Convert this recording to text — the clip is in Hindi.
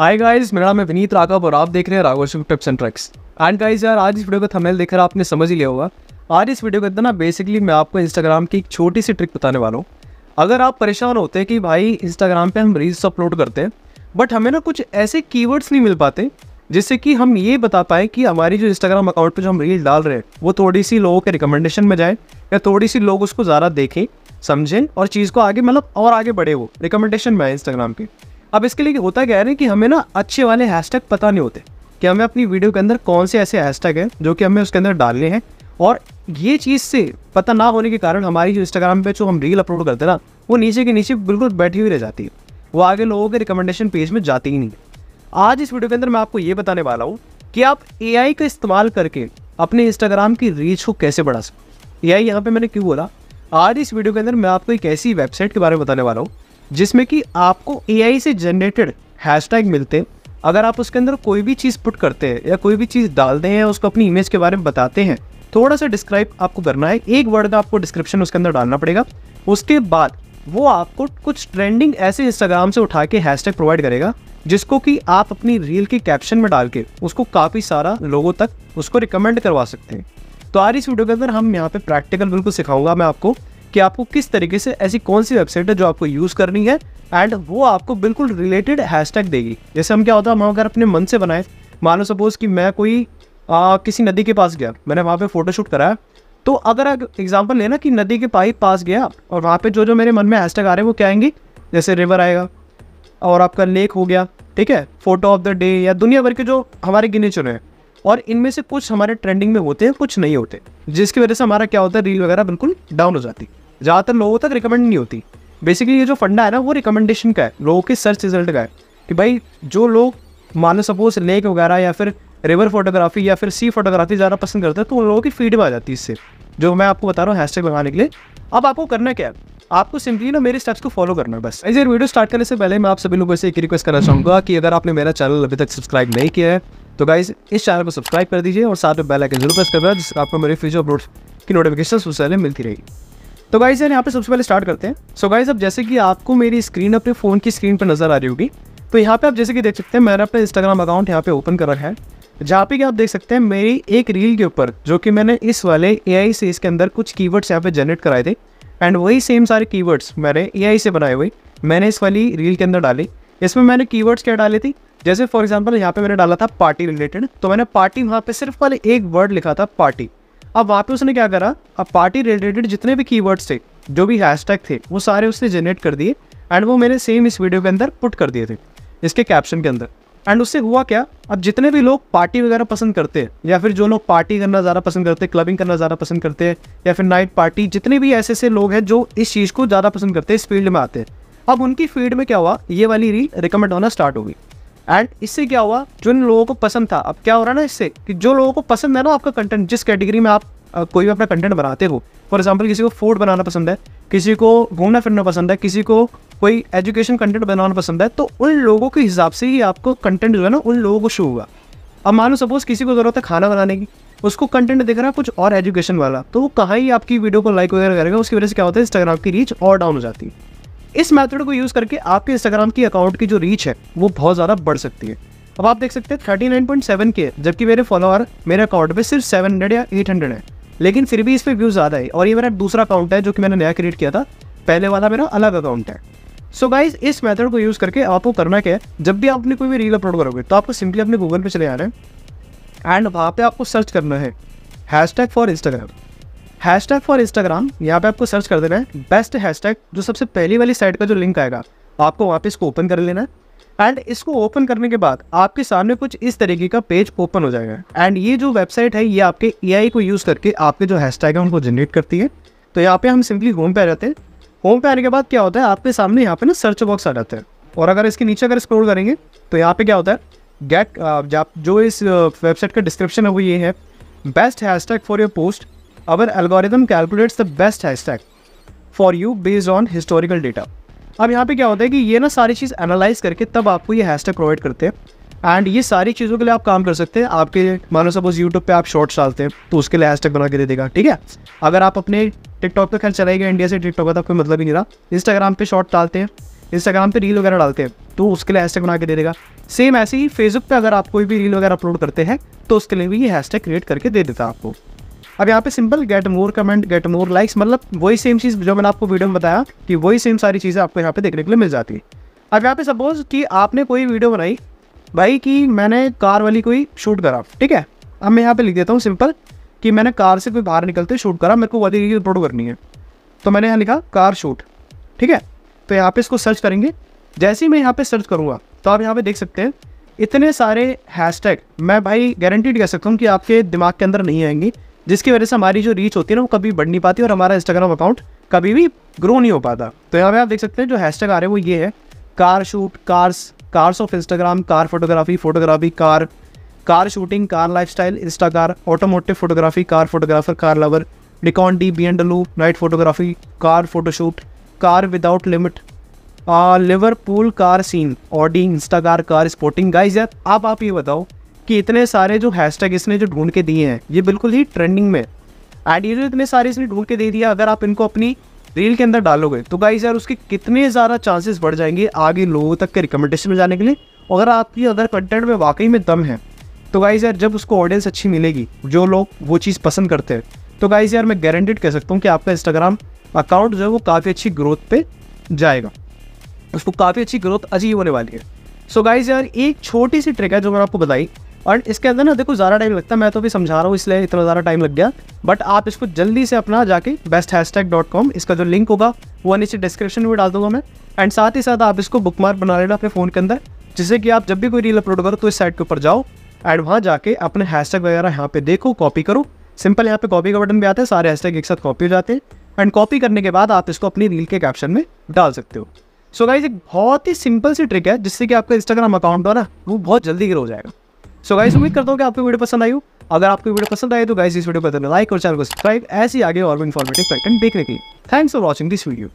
हाय गाइस मेरा नाम है विनीत राघव और आप देख रहे हैं Raghav tips and tricks and guys यार, आज इस वीडियो का थंबनेल देखकर आपने समझ ही लिया होगा। आज इस वीडियो के अंदर ना बेसिकली मैं आपको इंस्टाग्राम की एक छोटी सी ट्रिक बताने वाला हूँ। अगर आप परेशान होते हैं कि भाई इंस्टाग्राम पर हम रील्स अपलोड करते हैं बट हमें ना कुछ ऐसे कीवर्ड्स नहीं मिल पाते, जिससे कि हम ये बता पाए कि हमारी जो इंस्टाग्राम अकाउंट पर जो हम रील डाल रहे हैं, वो थोड़ी सी लोगों के रिकमेंडेशन में जाए, या थोड़ी सी लोग उसको ज़्यादा देखें, समझें, और चीज़ को आगे मतलब और आगे बढ़े वो रिकमेंडेशन में आए इंस्टाग्राम के अब इसके लिए होता क्या है कि हमें ना अच्छे वाले हैशटैग पता नहीं होते कि हमें अपनी वीडियो के अंदर कौन से ऐसे हैशटैग हैं जो कि हमें उसके अंदर डालने हैं। और ये चीज़ से पता ना होने के कारण हमारी जो इंस्टाग्राम पे जो हम रील अपलोड करते हैं ना, वो नीचे के नीचे बिल्कुल बैठी हुई रह जाती है। वो आगे लोगों के रिकमेंडेशन पेज में जाती ही नहीं आज इस वीडियो के अंदर मैं आपको ये बताने वाला हूँ कि आप AI का इस्तेमाल करके अपने इंस्टाग्राम की रीच को कैसे बढ़ा सकते ए आई यहाँ पर मैंने क्यों बोला? आज इस वीडियो के अंदर मैं आपको एक ऐसी वेबसाइट के बारे में बताने वाला हूँ जिसमें कि आपको एआई से जनरेटेड हैशटैग मिलते हैं। अगर आप उसके अंदर कोई भी चीज़ पुट करते हैं या कोई भी चीज़ डालते हैं उसको अपनी इमेज के बारे में बताते हैं, थोड़ा सा डिस्क्राइब आपको करना है। एक वर्ड का आपको डिस्क्रिप्शन उसके अंदर डालना पड़ेगा। उसके बाद वो आपको कुछ ट्रेंडिंग ऐसे इंस्टाग्राम से उठा के हैशटैग प्रोवाइड करेगा, जिसको कि आप अपनी रील के कैप्शन में डाल के उसको काफ़ी सारा लोगों तक उसको रिकमेंड करवा सकते हैं। तो आज इस वीडियो के अंदर हम यहाँ पे प्रैक्टिकल बिल्कुल सिखाऊँगा मैं आपको। कि आपको किस तरीके से ऐसी कौन सी वेबसाइट है जो आपको यूज़ करनी है एंड वो आपको बिल्कुल रिलेटेड हैशटैग देगी। जैसे हम क्या होता है हम अगर अपने मन से बनाए मान सपोज़ कि मैं कोई आ, किसी नदी के पास गया मैंने वहाँ पे फोटोशूट कराया तो अगर एग्जांपल लेना कि नदी के पाइप पास गया और वहाँ पे जो जो मेरे मन में हैशटैग आ रहे हैं वो क्या आएँगे? जैसे रिवर आएगा और आपका लेक हो गया ठीक है? फ़ोटो ऑफ़ द डे या दुनिया भर के जो हमारे गिने चुने हैं और इनमें से कुछ हमारे ट्रेंडिंग में होते हैं कुछ नहीं होते जिसकी वजह से हमारा क्या होता है रील वगैरह बिल्कुल डाउन हो जाती। ज़्यादातर लोगों तक रिकमेंड नहीं होती। बेसिकली ये जो फंडा है ना, वो रिकमेंडेशन का है, लोगों के सर्च रिज़ल्ट का है कि भाई जो लोग, मान सपोज़ लेक वगैरह या फिर रिवर फोटोग्राफी या फिर सी फोटोग्राफी ज़्यादा पसंद करते हैं तो उन लोगों की फ़ीड आ जाती है इससे। जो मैं आपको बता रहा हूँ हैशटैग लगाने के लिए। अब आपको करना क्या है? आपको सिंपली ना मेरे स्टेप्स को फॉलो करना है बस। ऐसे वीडियो स्टार्ट करने से पहले मैं आप सभी लोगों से एक रिक्वेस्ट करना चाहूँगा कि अगर आपने मेरा चैनल अभी तक सब्सक्राइब नहीं किया है तो गाइज़ इस चैनल को सब्सक्राइब कर दीजिए और साथ में बेल आइकन ज़रूर प्रेस कर जिससे आपको मेरे फ्यूचर अपलोड की नोटिफिकेशन सबसे पहले मिलती रहेगी। तो गाइज़ यार यहाँ पे सबसे पहले स्टार्ट करते हैं। सो गाइज़ अब जैसे कि आपको मेरी स्क्रीन अपने फ़ोन की स्क्रीन पर नज़र आ रही होगी तो यहाँ पे आप जैसे कि देख सकते हैं मैंने अपना इंस्टाग्राम अकाउंट यहाँ पे ओपन कर रखा है। जहाँ पे कि आप देख सकते हैं, मेरी एक रील के ऊपर, जो कि मैंने इस वाले ए आई से इसके अंदर कुछ कीवर्ड्स यहाँ पे जनरेट कराए थे। एंड वही सेम सारे कीवर्ड्स मैंने ए आई से बनाए हुए, मैंने इस वाली रील के अंदर डाली। इसमें मैंने कीवर्ड्स क्या डाले थी? जैसे फॉर एग्ज़ाम्पल यहाँ पे मैंने डाला था पार्टी रिलेटेड तो मैंने पार्टी वहाँ पे सिर्फ़ वाले एक वर्ड लिखा था पार्टी अब वहाँ पे उसने क्या करा? अब पार्टी रिलेटेड जितने भी कीवर्ड्स थे, जो भी हैशटैग थे, वो सारे उसने जनरेट कर दिए एंड वो मैंने सेम इस वीडियो के अंदर पुट कर दिए थे, इसके कैप्शन के अंदर। एंड उससे हुआ क्या? अब जितने भी लोग पार्टी वगैरह पसंद करते हैं, या फिर जो लोग पार्टी करना ज़्यादा पसंद करते हैं क्लबिंग करना ज़्यादा पसंद करते हैं, या फिर नाइट पार्टी जितने भी ऐसे ऐसे लोग हैं जो इस चीज़ को ज़्यादा पसंद करते हैं, इस फ़ील्ड में आते हैं। अब उनकी फ़ील्ड में क्या हुआ? ये वाली रील रिकमेंड होना स्टार्ट हो गई। एंड इससे क्या हुआ? जो इन लोगों को पसंद था, अब क्या हो रहा है ना इससे कि जो लोगों को पसंद है ना आपका कंटेंट जिस कैटेगरी में आप कोई भी अपना कंटेंट बनाते हो फॉर एग्ज़ाम्पल किसी को फ़ूड बनाना पसंद है, किसी को घूमना फिरना पसंद है, किसी को कोई एजुकेशन कंटेंट बनाना पसंद है तो उन लोगों के हिसाब से ही आपको कंटेंट जो है ना, उन लोगों को शो होगा अब मान लो सपोज़ किसी को ज़रूरत है खाना बनाने की, उसको कंटेंट देख रहा है कुछ और एजुकेशन वाला तो वो कहाँ ही आपकी वीडियो को लाइक वगैरह करेगा, उसकी वजह से क्या होता है इंस्टाग्राम की रीच और डाउन हो जाती है। इस मेथड को यूज़ करके आपके इंस्टाग्राम की अकाउंट की जो रीच है, वो बहुत ज़्यादा बढ़ सकती है। अब आप देख सकते हैं थर्टी नाइन पॉइंट सेवन के जबकि मेरे फॉलोअर मेरे अकाउंट पे सिर्फ़ सेवन हंड्रेड या एट हंड्रेड है। लेकिन फिर भी इस पर व्यूज़ ज़्यादा है, और ये मेरा दूसरा अकाउंट है जो कि मैंने नया क्रिएट किया था, पहले वाला मेरा अलग अकाउंट है। सो so गाइज़ इस मेथड को यूज़ करके आपको करना क्या है, जब भी आप अपनी कोई भी रील अपलोड करोगे तो आपको सिंपली अपने गूगल पे चले आना है एंड वहाँ पे आपको सर्च करना है hashtag for Instagram hashtag for Instagram यहाँ पे आपको सर्च कर देना है बेस्ट हैश टैग जो सबसे पहली वाली साइट का जो लिंक आएगा, आपको वहाँ पे इसको ओपन कर लेना है। एंड इसको ओपन करने के बाद आपके सामने कुछ इस तरीके का पेज ओपन हो जाएगा। एंड ये जो वेबसाइट है, ये आपके एआई को यूज़ करके आपके जो हैशटैग है, उनको जनरेट करती है। तो यहाँ पे हम सिंपली होम पे आ जाते हैं। होम पे आने के बाद क्या होता है, आपके सामने यहाँ पे ना सर्च बॉक्स आ जाता है। और अगर इसके नीचे अगर स्क्रोल करेंगे तो यहाँ पे क्या होता है गेट जो इस वेबसाइट का डिस्क्रिप्शन है, वो ये है best hashtag for your post algorithm calculates the best hashtag for you based on historical data अब यहाँ पे क्या होता है कि ये ना सारी चीज़ एनालाइज करके तब आपको ये हैशटैग प्रोवाइड करते हैं। एंड ये सारी चीज़ों के लिए आप काम कर सकते हैं। आपके, मानो सपोज़ यूट्यूब पे आप शॉर्ट्स डालते हैं तो उसके लिए हैशटैग बना के दे देगा, ठीक है? अगर आप अपने टिकटॉक पे खैर चलाएगा इंडिया से टिकटॉक का तो कोई मतलब ही नहीं रहा। इंस्टाग्राम पे शॉर्ट डालते हैं इंस्टाग्राम पे रील वगैरह डालते हैं तो उसके लिए हैशटैग बना के दे देगा। सेम ऐसे ही फेसबुक पे अगर आप कोई भी रील वगैरह अपलोड करते हैं तो उसके लिए भी ये हैशटैग क्रिएट करके दे देता है आपको। अब यहाँ पे simple get more comment get more likes मतलब वही सेम चीज़ जो मैंने आपको वीडियो में बताया कि वही सेम सारी चीज़ें आपको यहाँ पे देखने के लिए मिल जाती है। अब यहाँ पे सपोज़ कि आपने कोई वीडियो बनाई, भाई कि मैंने कार वाली कोई शूट करा, ठीक है? अब मैं यहाँ पे लिख देता हूँ सिंपल कि मैंने कार से कोई बाहर निकलते शूट करा, मेरे को वाली अपलोड करनी है। तो मैंने यहाँ लिखा कार शूट ठीक है? तो यहाँ पे इसको सर्च करेंगे। जैसे ही मैं यहाँ पे सर्च करूँगा तो आप यहाँ पे देख सकते हैं, इतने सारे हैशटैग मैं भाई गारंटीड कह सकता हूँ कि आपके दिमाग के अंदर नहीं आएँगी। जिसकी वजह से हमारी जो रीच होती है ना, वो कभी बढ़ नहीं पाती और हमारा इंस्टाग्राम अकाउंट कभी भी ग्रो नहीं हो पाता। तो यहाँ पे आप देख सकते हैं, जो हैशटैग आ रहे हैं, वो ये है car shoot cars cars of Instagram car photography photography car car shooting car lifestyle insta car automotive photography car photographer car lover Nikon D B N W night photography car photoshoot car without limit liver Liverpool car scene Audi insta car car sporting guys यार, आप आप ये बताओ कि इतने सारे जो हैशटैग इसने जो ढूंढ के दिए हैं, ये बिल्कुल ही ट्रेंडिंग में एंड ये जो इतने सारे इसने ढूंढ के दे दिया अगर आप इनको अपनी रील के अंदर डालोगे तो गाइज़ यार उसके कितने ज़्यादा चांसेस बढ़ जाएँगे आगे लोगों तक के रिकमेंडेशन में जाने के लिए। अगर आपकी अदर कंटेंट में वाकई में दम है तो गाइज़ यार जब उसको ऑडियंस अच्छी मिलेगी, जो लोग वो चीज़ पसंद करते हैं तो गाइज़ यार मैं गारंटेड कह सकता हूँ कि आपका इंस्टाग्राम अकाउंट जो है वो काफ़ी अच्छी ग्रोथ पे जाएगा। उसको काफ़ी अच्छी ग्रोथ अजीब होने वाली है। सो so गाइज़ यार, एक छोटी सी ट्रिक है जो मैंने आपको बताई और इसके अंदर ना देखो ज़्यादा टाइम लगता है, मैं तो भी समझा रहा हूँ, इसलिए इतना ज़्यादा टाइम लग गया। बट आप इसको जल्दी से अपना जाके best hashtag dot com इसका जो लिंक होगा, वो नीचे डिस्क्रिप्शन में डाल दूँगा मैं। एंड साथ ही साथ आप इसको बुक मार्क बना लेना अपने फ़ोन के अंदर, जिससे कि आप जब भी कोई रील अपलोड करो तो इस साइट के ऊपर जाओ एंड वहाँ जाके अपने हैशटैग वगैरह यहाँ पे देखो कॉपी करो। सिंपल यहाँ पे कॉपी का बटन भी आता है, सारे हैशटैग एक साथ कॉपी हो जाते हैं। एंड कॉपी करने के बाद आप इसको अपनी रील के कैप्शन में डाल सकते हो। सो गाइज़ एक बहुत ही सिंपल सी ट्रिक है, जिससे कि आपका इंस्टाग्राम अकाउंट हो ना, वो बहुत जल्दी ग्रो हो जाएगा। सो गाइस उम्मीद करता हूँ कि आपको वीडियो पसंद आई हो। अगर आपको वीडियो पसंद आए तो गाइस इस वीडियो को लाइक और चैनल को सब्सक्राइब, ऐसी आगे और भी इन्फॉर्मेटिव कंटेंट देखने के लिए। Thanks for watching this video